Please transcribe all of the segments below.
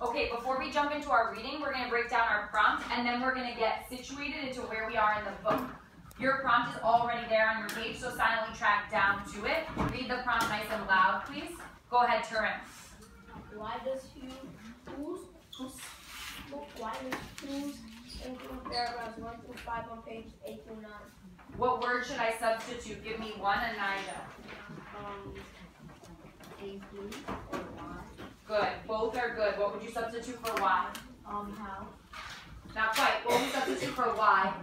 Okay, before we jump into our reading, we're gonna break down our prompt and then we're gonna get situated into where we are in the book. Your prompt is already there on your page, so silently track down to it. Read the prompt nice and loud, please. Go ahead, Turin. Why does who, Hoose, Hoose, why does Hoose include paragraphs one through five on page eight through nine? What word should I substitute? Give me one, Anija. Um, a who or why? Good, both are good. What would you substitute for why? Um, how? Not quite. What would you substitute for why?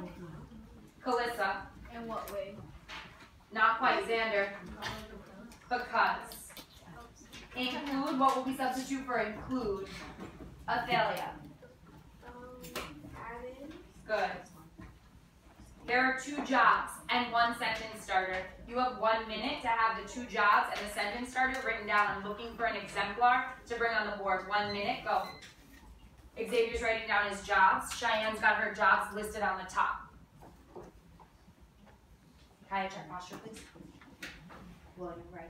Kalissa. In what way? Not quite. Xander. Because. Include, what will we substitute for include? Athalia. Um, added. Good. There are two jobs and one sentence starter. You have one minute to have the two jobs and the sentence starter written down. I'm looking for an exemplar to bring on the board. One minute, go. Xavier's writing down his jobs. Cheyenne's got her jobs listed on the top. Kaya, check posture, please. William, right.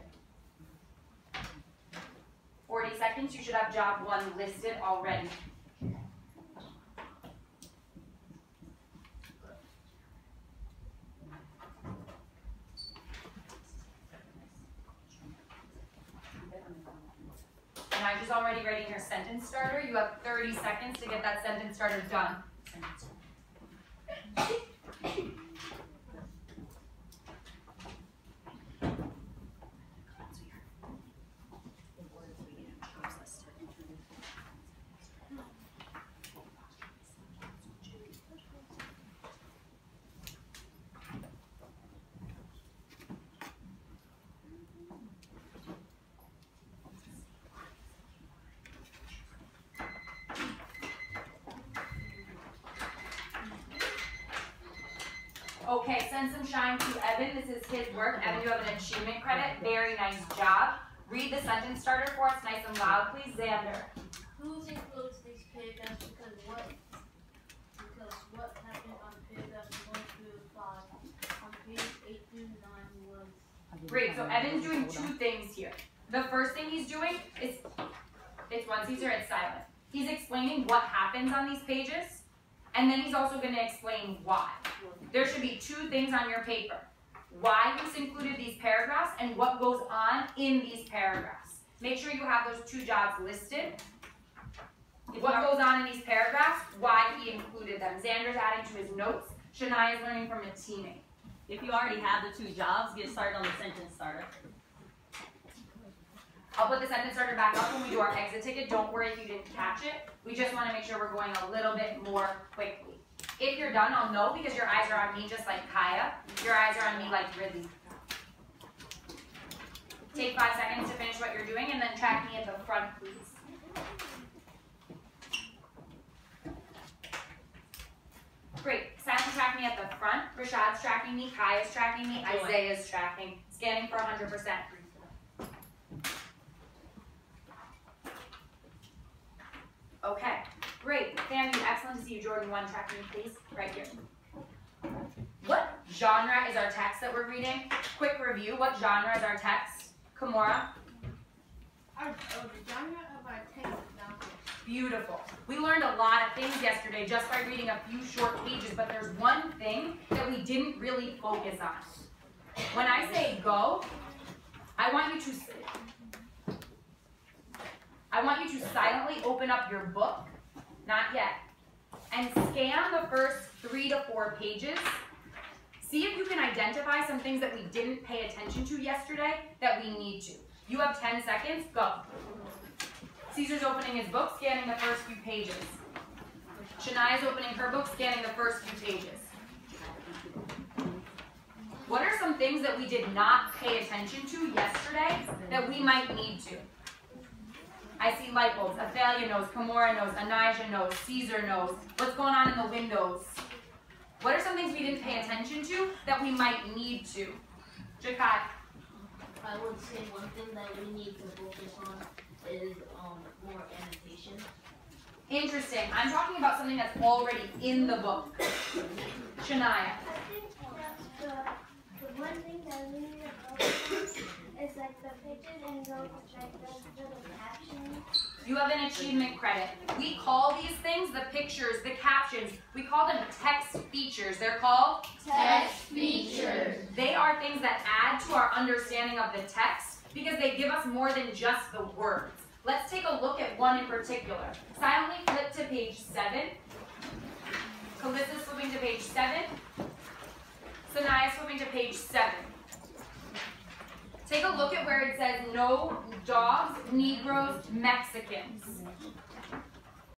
40 seconds, you should have job one listed already. And I was already writing your sentence starter. You have 30 seconds to get that sentence starter done. Okay, send some shine to Evan. This is his work. Evan, you have an achievement credit. Very nice job. Read the sentence starter for us nice and loud, please. Xander. Hoose includes these paragraphs because what because what happened on paragraphs one through five on page eight through nine was Great, so Evan's doing two things here. The first thing he's doing is, it's once he's here, it's silent. He's explaining what happens on these pages, and then he's also gonna explain why. There should be two things on your paper. Why he's included these paragraphs and what goes on in these paragraphs. Make sure you have those two jobs listed. What goes on in these paragraphs, why he included them. Xander's adding to his notes. Shania is learning from a teammate. If you already have the two jobs, get started on the sentence starter. I'll put the sentence starter back up when we do our exit ticket. Don't worry if you didn't catch it. We just want to make sure we're going a little bit more quickly. If you're done, I'll know because your eyes are on me just like Kaya. Your eyes are on me like Ridley. Take five seconds to finish what you're doing and then track me at the front, please. Great. Silent track me at the front. Rashad's tracking me. Kaya's tracking me. Isaiah's tracking. Scanning for 100%. Okay, great. See you. Jordan, one, track me, please. Right here. What genre is our text that we're reading? Quick review. What genre is our text? Kimura? our oh, the genre of our text is down Beautiful. We learned a lot of things yesterday just by reading a few short pages, but there's one thing that we didn't really focus on. When I say go, I want you to I want you to silently open up your book, not yet, and scan the first three to four pages. See if you can identify some things that we didn't pay attention to yesterday that we need to. You have 10 seconds, go. Caesar's opening his book, scanning the first few pages. Shania's opening her book, scanning the first few pages. What are some things that we did not pay attention to yesterday that we might need to? I see light bulbs. Athalia knows, Kimura knows, Anijah knows, Caesar knows. What's going on in the windows? What are some things we didn't pay attention to that we might need to? Jakai. I would say one thing that we need to focus on is um more annotation. Interesting. I'm talking about something that's already in the book. Shania. I think that the, the one thing that we need to focus on is like the pictures and those like the little captions you have an achievement credit. We call these things the pictures, the captions, we call them text features. They're called Text features. they are things that add to our understanding of the text because they give us more than just the words. Let's take a look at one in particular. Silently flip to page 7. Callissa's flipping to page 7. Sanaya's flipping to page 7. Take a look at where it says no dogs, Negroes, Mexicans.